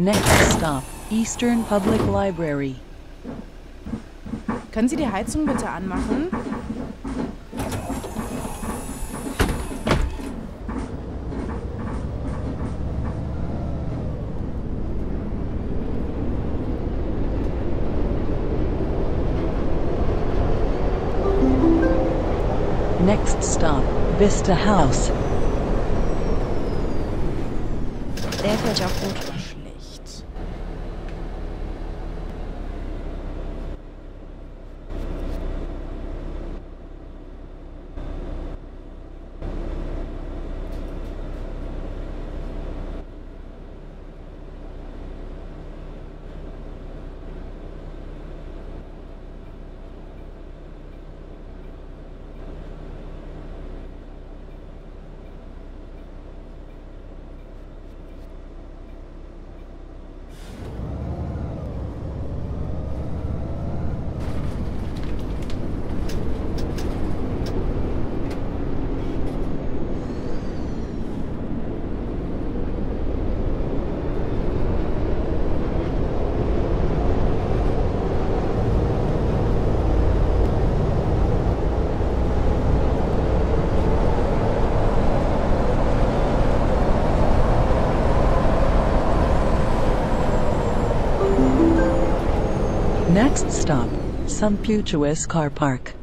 Next stop, Eastern Public Library. Können Sie die Heizung bitte anmachen? Next stop, Vista House. Der fällt auch rot Next stop, Sumptuous Car Park.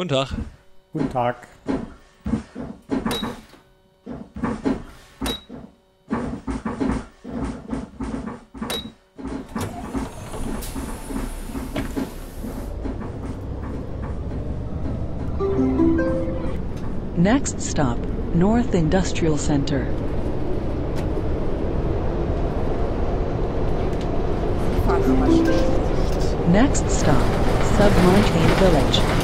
Guten Tag. Guten Tag. Next stop, North Industrial Center. Sie fahren aber schlecht. Next stop, Submarine Village.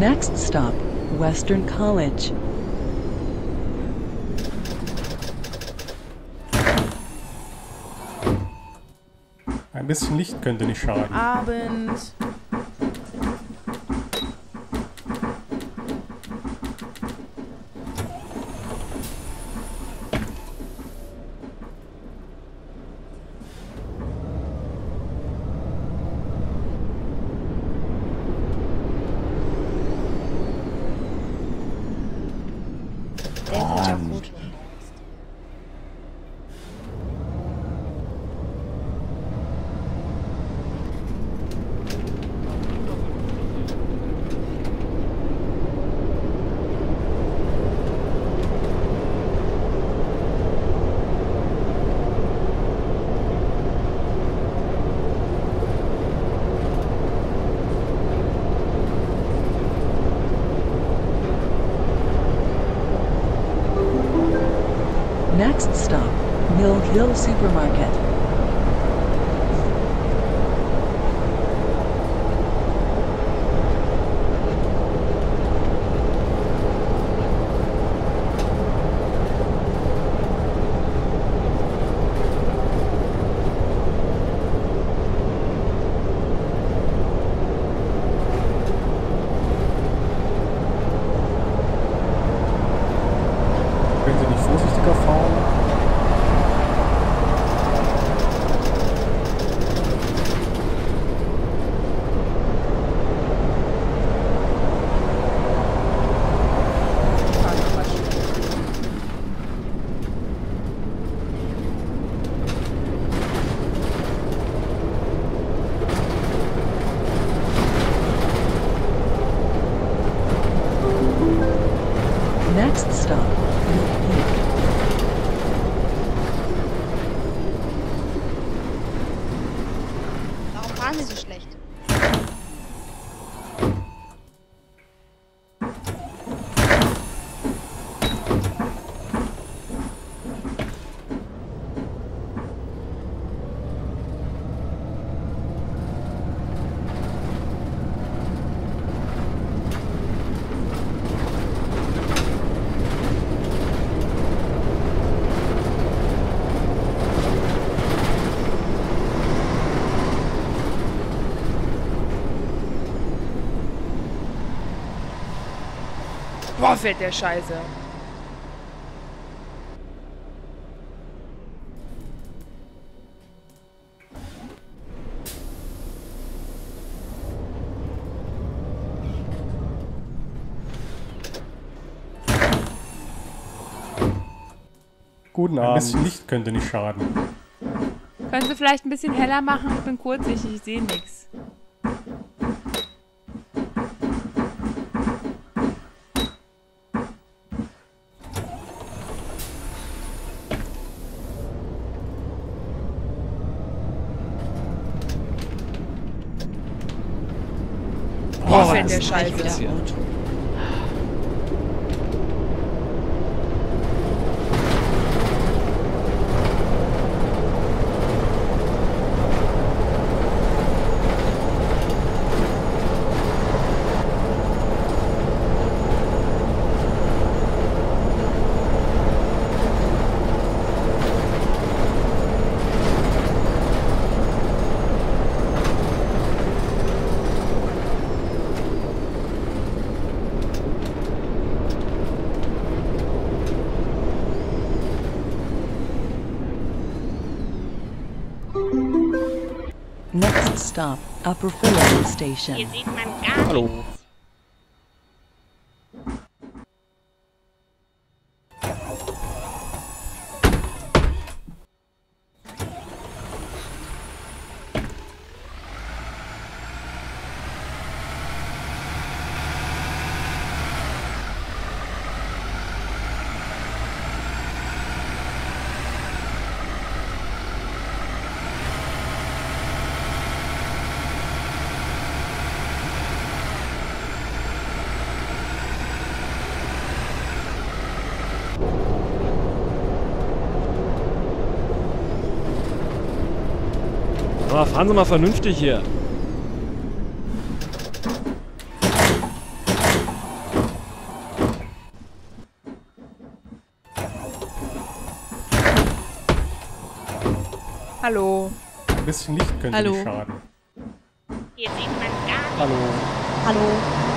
Next stop, Western College. Ein bisschen Licht könnte nicht schaden. Abend. Bill Supermarket. Boah, fährt der Scheiße. Guten Abend. Ein bisschen Licht könnte nicht schaden. Können Sie vielleicht ein bisschen heller machen? Ich bin kurzsichtig, ich sehe nichts. Boah, fährt der Scheiße. Stop, Upper Filling Station. sieht man gar Hallo. Aber fahren Sie mal vernünftig hier. Hallo. Ein bisschen Licht könnte Hallo. nicht schaden. Hier sieht man gar nicht. Hallo. Hallo.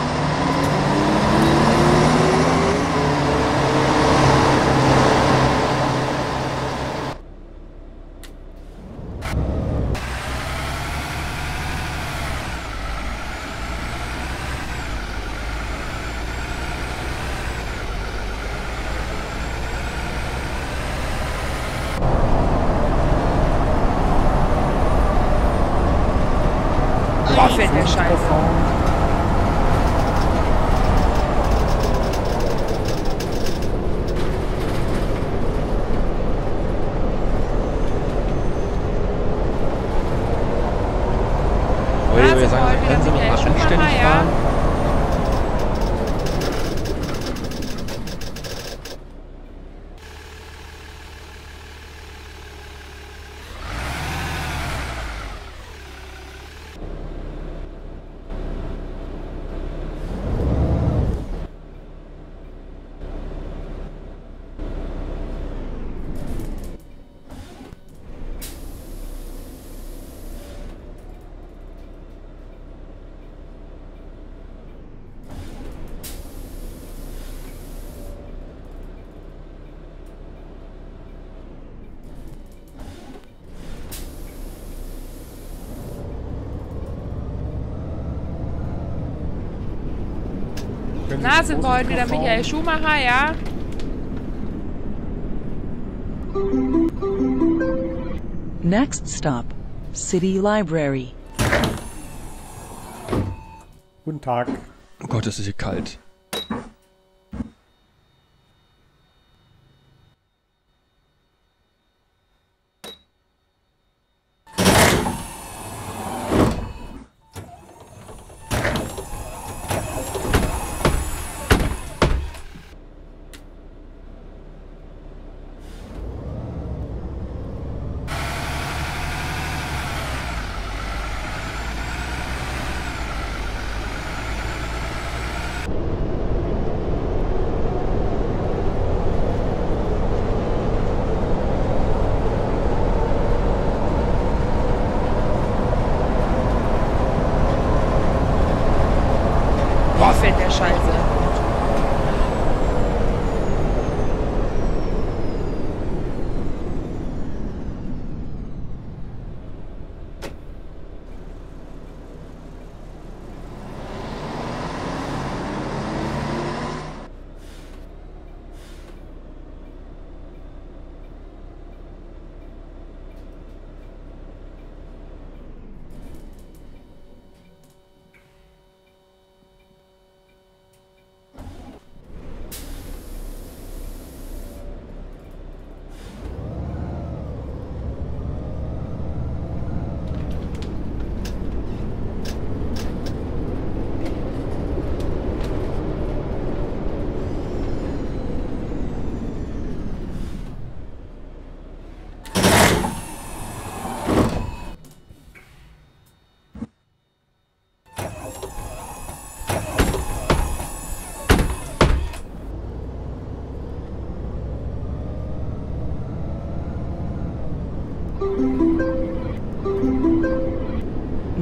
Boah, fährt der Scheiße. Aber können Sie noch wieder mal Schuhmacher, anständig ja? fahren? Na, sind wir heute wieder Michael Schumacher, ja? Next stop, City Library. Guten Tag. Oh Gott, es ist hier kalt.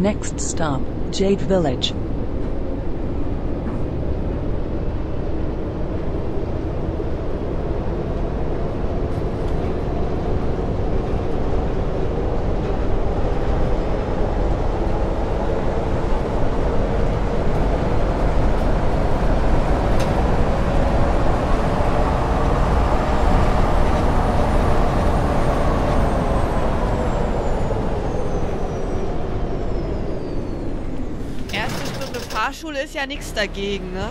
Next stop, Jade Village. Erste Stunde Fahrschule ist ja nichts dagegen, ne?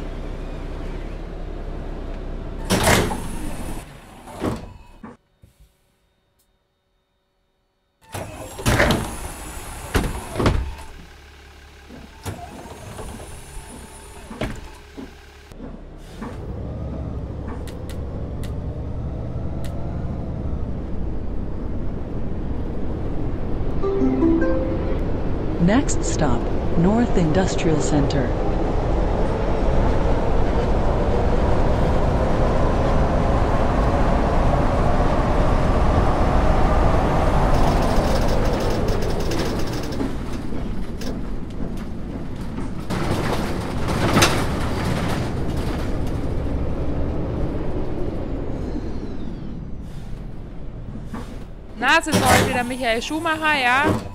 Next stop, North Industrial Center. Na, sind heute wieder Michael Schumacher, ja?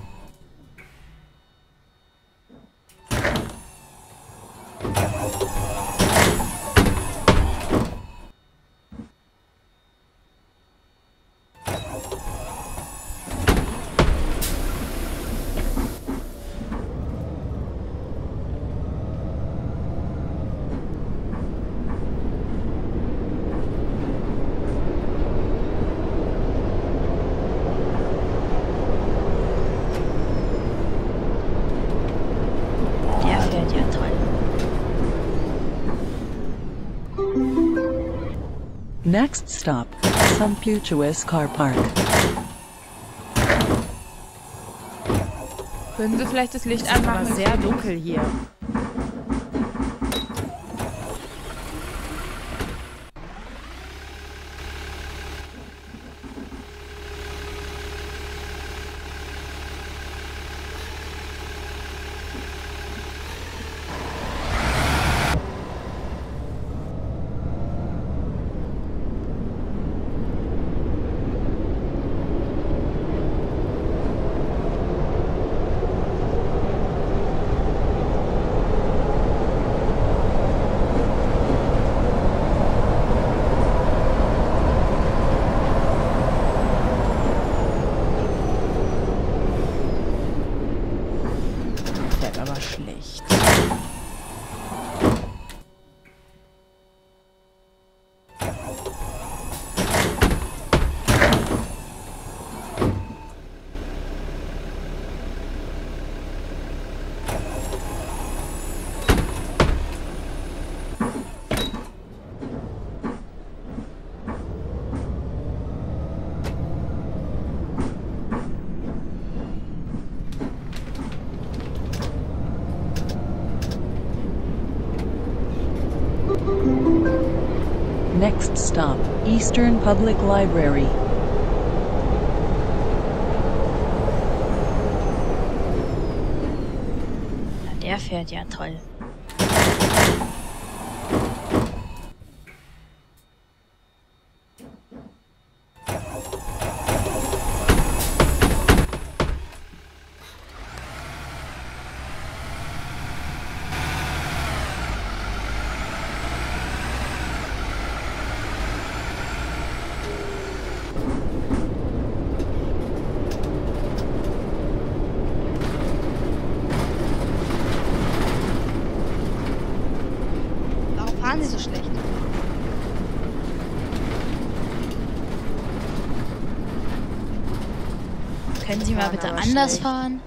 Next stop, Sumptuous Car Park. Können Sie vielleicht das Licht anmachen? sehr dunkel hier. Stop, Eastern Public Library. Der fährt ja toll. Können Sie mal bitte anders fahren?